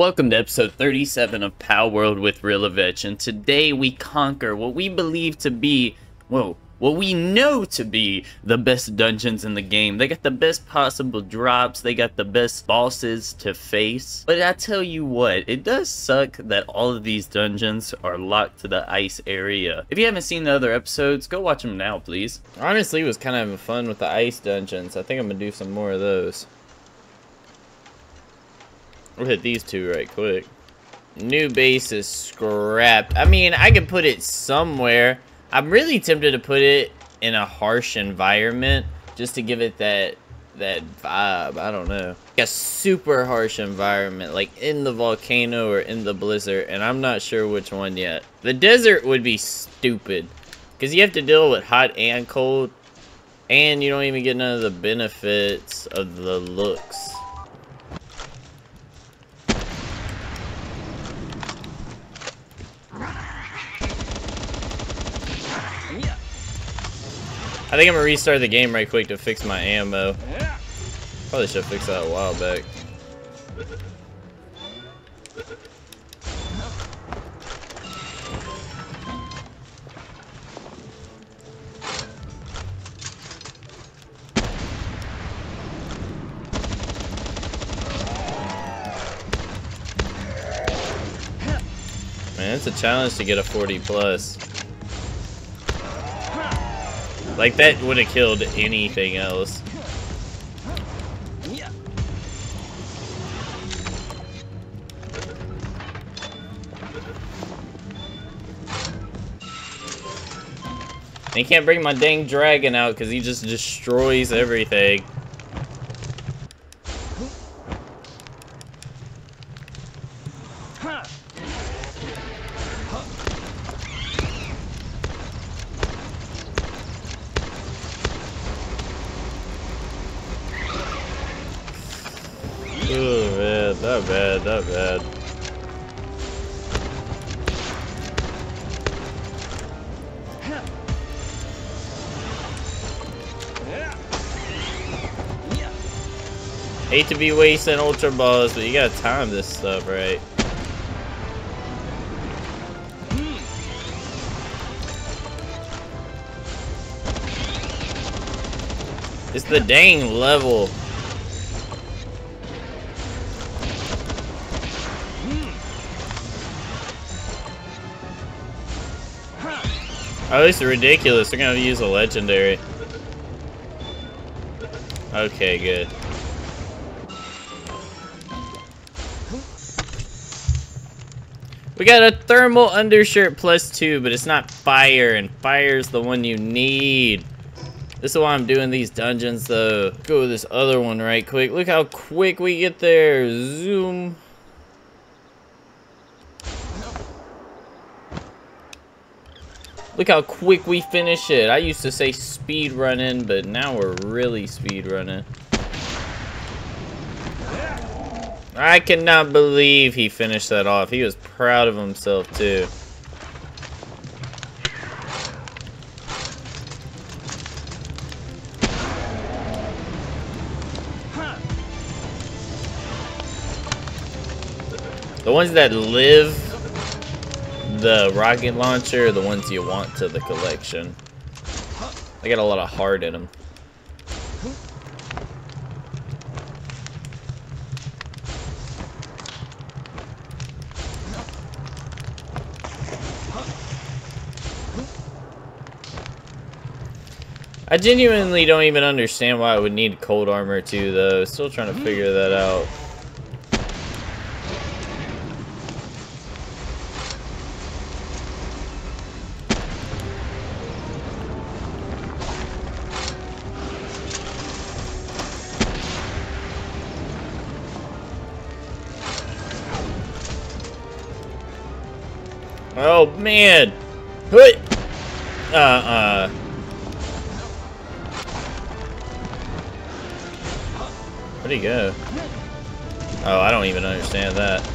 Welcome to episode 37 of Palworld with Realivech, and today we conquer what we believe to be, whoa, what we know to be the best dungeons in the game. They got the best possible drops, they got the best bosses to face. But I tell you what, it does suck that all of these dungeons are locked to the ice area. If you haven't seen the other episodes, go watch them now, please. Honestly, it was kind of having fun with the ice dungeons. I think I'm gonna do some more of those. We'll hit these two right quick. New base is scrapped. I mean, I could put it somewhere. I'm really tempted to put it in a harsh environment just to give it that that vibe. I don't know. Like a super harsh environment, like in the volcano or in the blizzard, and I'm not sure which one yet. The desert would be stupid because you have to deal with hot and cold, and you don't even get none of the benefits of the looks. I think I'm gonna restart the game right quick to fix my ammo. Probably should fix that a while back. Man, it's a challenge to get a 40 plus. Like, that would have killed anything else. He can't bring my dang dragon out because he just destroys everything. Man, not bad, not bad. Hate to be wasting ultra balls, but you gotta time this stuff right. It's the dang level. Oh, this is ridiculous. They're gonna use a legendary. Okay, good. We got a thermal undershirt plus two, but it's not fire, and fire's the one you need. This is why I'm doing these dungeons, though. Go with this other one right quick. Look how quick we get there. Zoom. Look how quick we finish it. I used to say speed running, but now we're really speed running. I cannot believe he finished that off. He was proud of himself, too. The ones that live the rocket launcher are the ones you want to the collection. They got a lot of heart in them. I genuinely don't even understand why I would need cold armor too, though. Still trying to figure that out. Oh man! Hut! Uh uh. Where'd he go? Oh, I don't even understand that.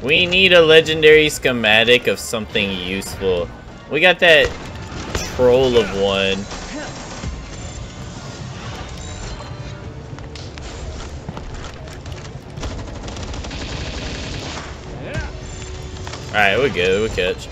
We need a legendary schematic of something useful. We got that troll of one. Alright, we're good. We catch.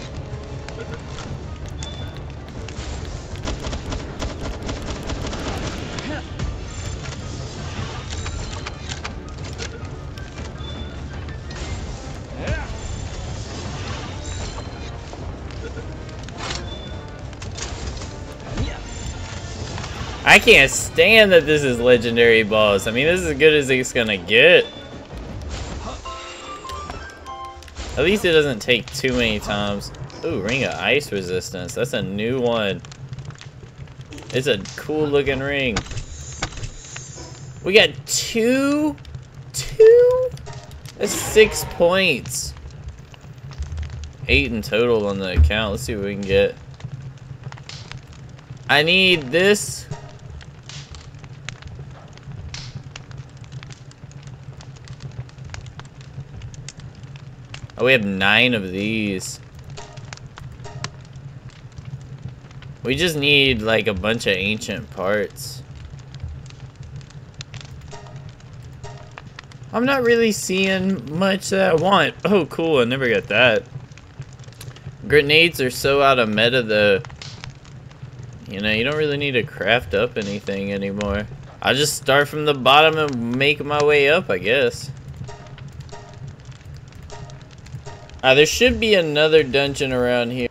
I can't stand that this is legendary boss. I mean, this is as good as it's gonna get. At least it doesn't take too many times. Ooh, ring of ice resistance. That's a new one. It's a cool looking ring. We got two, two, that's six points. Eight in total on the account. Let's see what we can get. I need this. Oh, we have nine of these. We just need like a bunch of ancient parts. I'm not really seeing much that I want. Oh, cool. I never got that. Grenades are so out of meta, though. You know, you don't really need to craft up anything anymore. I'll just start from the bottom and make my way up, I guess. Uh, there should be another dungeon around here.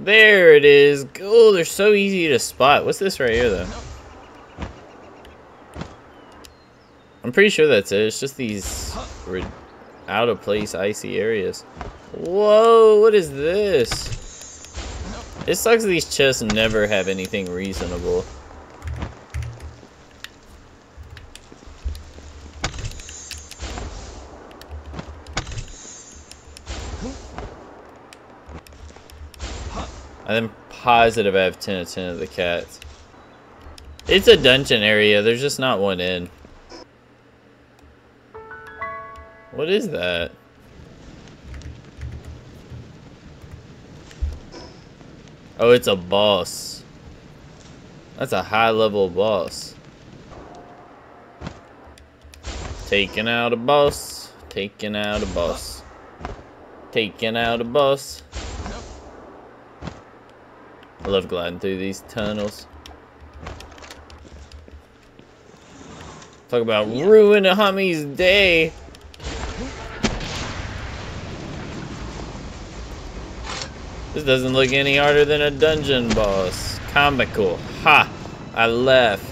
There it is. Oh, they're so easy to spot. What's this right here, though? I'm pretty sure that's it. It's just these out-of-place icy areas. Whoa, what is this? It sucks these chests never have anything reasonable. Positive I have 10 of 10 of the cats. It's a dungeon area, there's just not one in. What is that? Oh, it's a boss. That's a high level boss. Taking out a boss. Taking out a boss. Taking out a boss. I love gliding through these tunnels. Talk about ruining a homie's day. This doesn't look any harder than a dungeon boss. Comical. Ha! I left.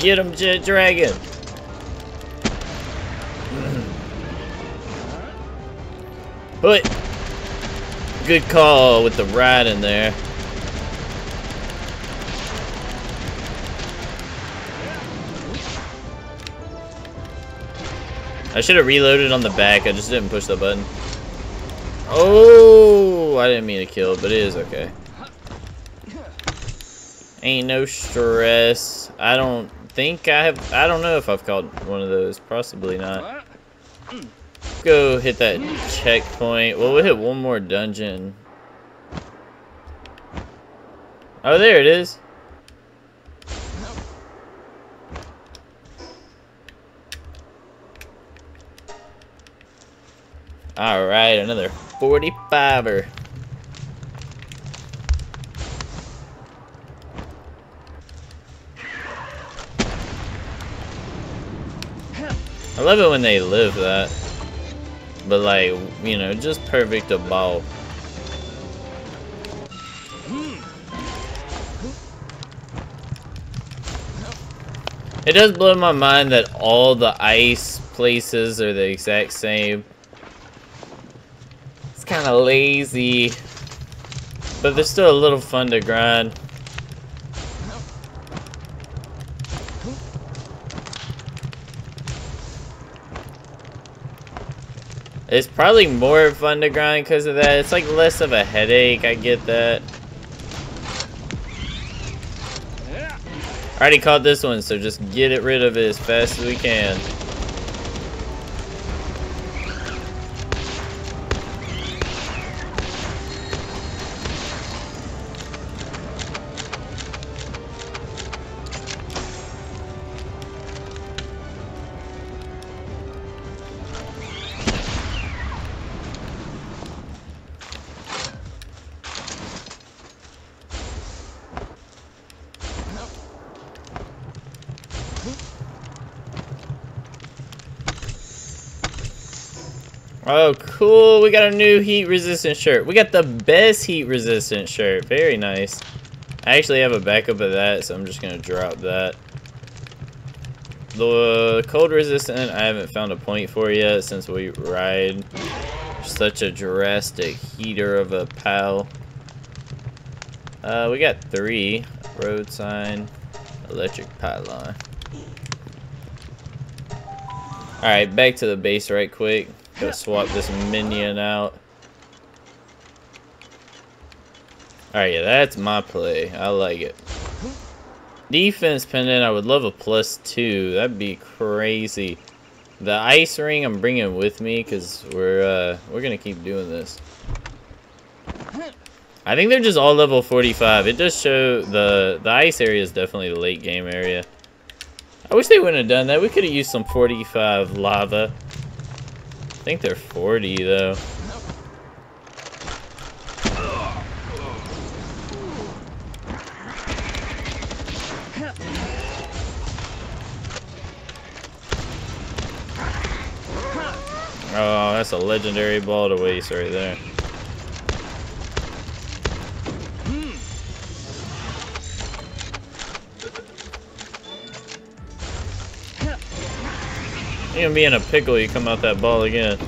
Get him, Jetragon! Good call with the rat in there. I should have reloaded on the back. I just didn't push the button. Oh, I didn't mean to kill, but it is okay. Ain't no stress. I don't think I have. I don't know if I've caught one of those. Possibly not go hit that checkpoint. Well, we'll hit one more dungeon. Oh, there it is. Alright, another 45er. I love it when they live that. But like, you know, just perfect about. It does blow my mind that all the ice places are the exact same. It's kind of lazy. But they're still a little fun to grind. It's probably more fun to grind because of that. It's like less of a headache, I get that. I already caught this one, so just get it rid of it as fast as we can. Oh, cool. We got a new heat resistant shirt. We got the best heat resistant shirt. Very nice. I actually have a backup of that, so I'm just going to drop that. The cold resistant, I haven't found a point for yet since we ride such a drastic heater of a pal. Uh, we got three. Road sign, electric pylon. Alright, back to the base right quick. Gotta swap this minion out. Alright, yeah, that's my play. I like it. Defense pendant, I would love a plus two. That'd be crazy. The ice ring I'm bringing with me because we're uh, we're gonna keep doing this. I think they're just all level 45. It does show the the ice area is definitely the late game area. I wish they wouldn't have done that. We could have used some 45 lava. I think they're 40 though. Oh, that's a legendary ball to waste right there. You're gonna be in a pickle, you come out that ball again.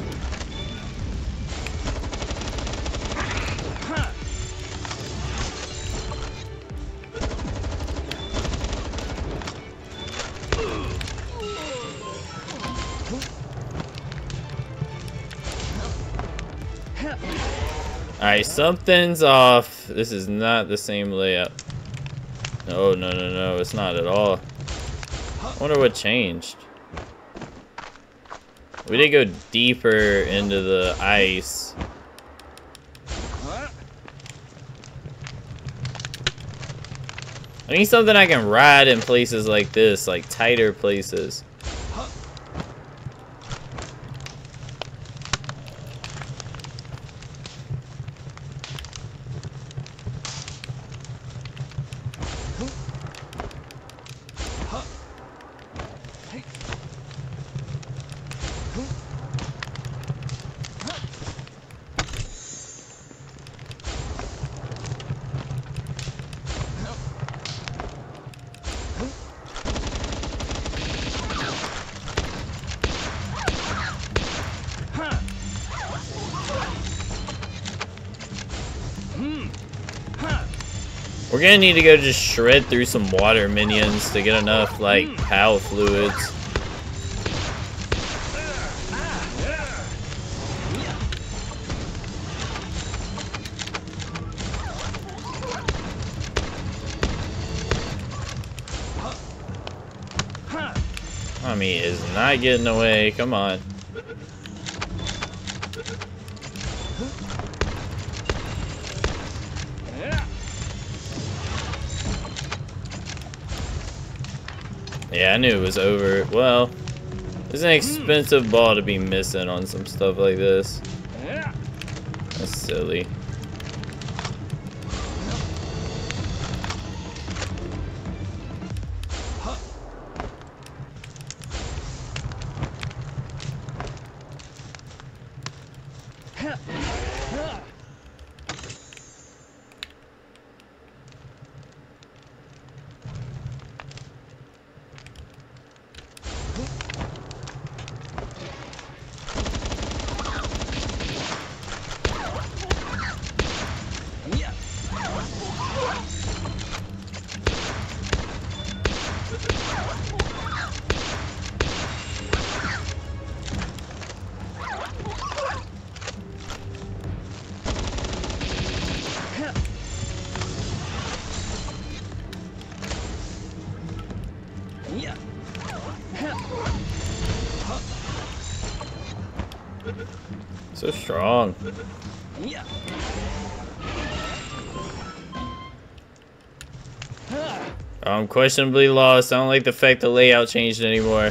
Alright, something's off. This is not the same layout. No, no, no, no, it's not at all. I wonder what changed. We did go deeper into the ice. I need something I can ride in places like this, like tighter places. We're gonna need to go just shred through some water minions to get enough, like, hmm. PAL fluids. Mommy is not getting away, come on. Yeah, I knew it was over. Well, it's an expensive ball to be missing on some stuff like this. That's silly. So strong. I'm questionably lost. I don't like the fact the layout changed anymore.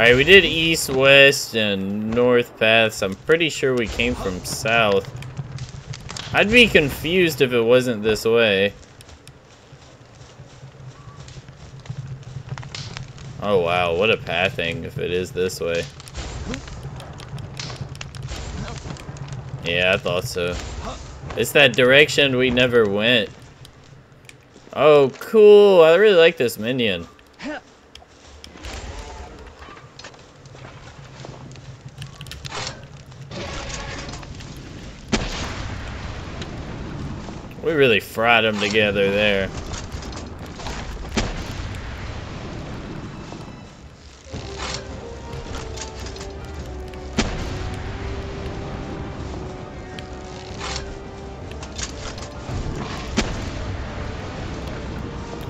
Alright, we did east, west, and north paths. I'm pretty sure we came from south. I'd be confused if it wasn't this way. Oh wow, what a pathing if it is this way. Yeah, I thought so. It's that direction we never went. Oh, cool. I really like this minion. We really fried them together there.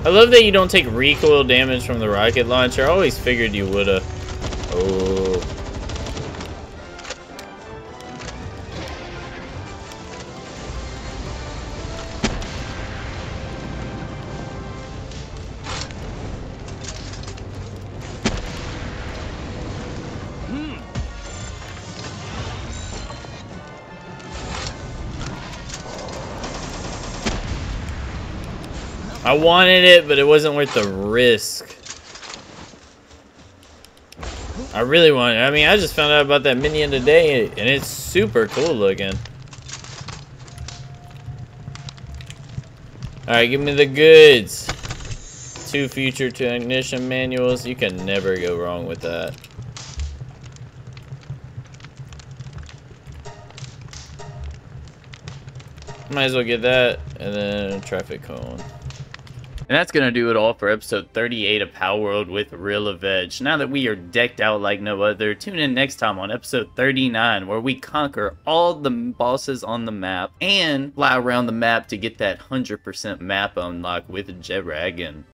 I love that you don't take recoil damage from the rocket launcher. I always figured you would've. I wanted it, but it wasn't worth the risk. I really want it. I mean, I just found out about that minion today, and it's super cool looking. Alright, give me the goods. Two future technician manuals. You can never go wrong with that. Might as well get that, and then traffic cone. And that's going to do it all for episode 38 of Palworld with Realivech. Now that we are decked out like no other, tune in next time on episode 39 where we conquer all the bosses on the map and fly around the map to get that 100% map unlock with Jetragon.